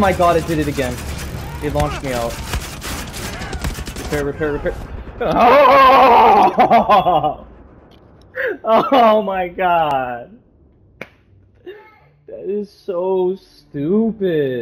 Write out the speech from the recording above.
Oh my god, it did it again. It launched me out. Repair, repair, repair. Oh! oh my god. That is so stupid.